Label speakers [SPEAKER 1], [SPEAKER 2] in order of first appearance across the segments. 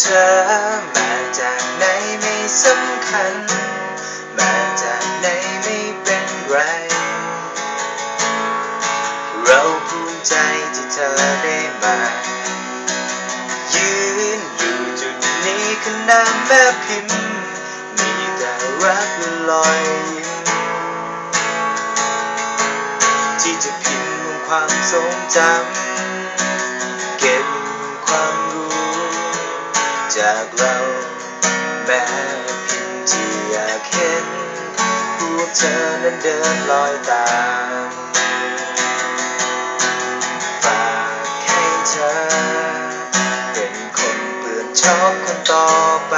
[SPEAKER 1] เธอมาจากไหนไม่สำคัญ มาจากไหนไม่เป็นไร เราภูมิใจที่เธอได้มา ยืนอยู่จุดนี้ขนาดแม่พิมพ์ มีแต่รักลอยที่จะพิมพ์ความทรงจำ จากเราแม่พิมพ์ที่อยากเห็น พวกเธอนั้นเดินลอยตามฝากให้เธอ เป็นคนเปลือนชอบคนต่อไป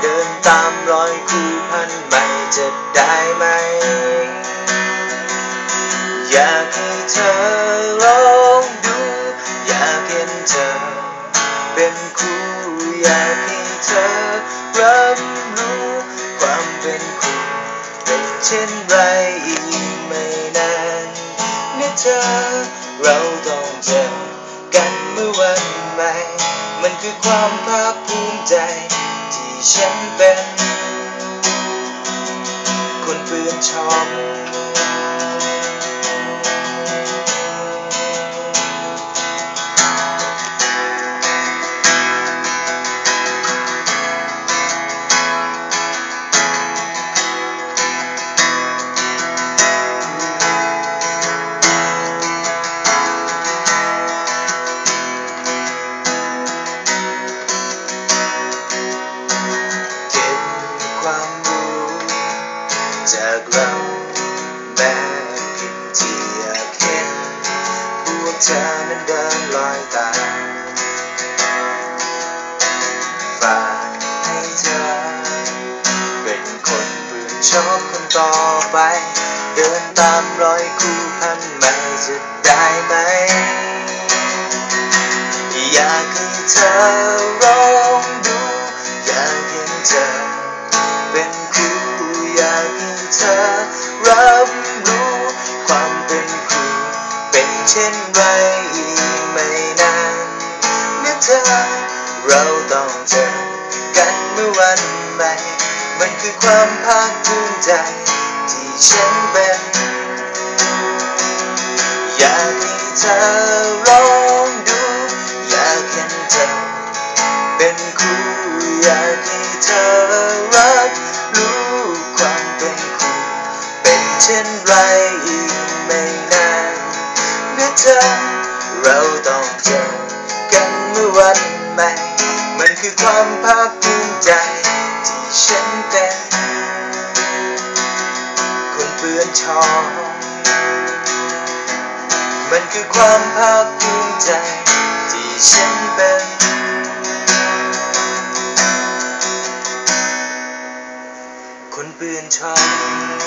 [SPEAKER 1] เดินตามรอยคู่พันใหม่จะได้ไหม อยากให้เธอลองดู อยากเห็นเธอ เป็นคู่ อยากให้เธอรับรู้ความเป็นคู่เป็นเช่นไรอีกไม่นานนะเธอเราต้องเจอกันเมื่อวันใหม่ มันคือความภาคภูมิใจที่ฉันเป็น คนเปื่อนชอบ เราแม้เพียงที่อยากเห็นพวกเธอนั้นเดินลอยตามฝากให้เธอ เป็นคนเปื่อชอบคนต่อไป เดินตามรอยคู่พันใหม่จะได้ไหม อยากให้เธอลองดู อยากเห็นเธอ รับรู้ ความเป็นครูเป็นเช่นไรอีกไม่นานเมื่อเธอเราต้องเจอกันเมื่อวันใหม่ มันคือความภาคภูมิใจที่ฉันเป็น อยากให้เธอลองดู อยากเห็นเธอเป็นครูอยากให้เธอ ไปอีกไม่นานเมื่อเธอเราต้องเจอกันเมื่อวันใหม่ มันคือความภาคภูมิใจที่ฉันเป็น คนเพื่อนชองมันคือความภาคภูมิใจที่ฉันเป็นคนเปื่อนชอง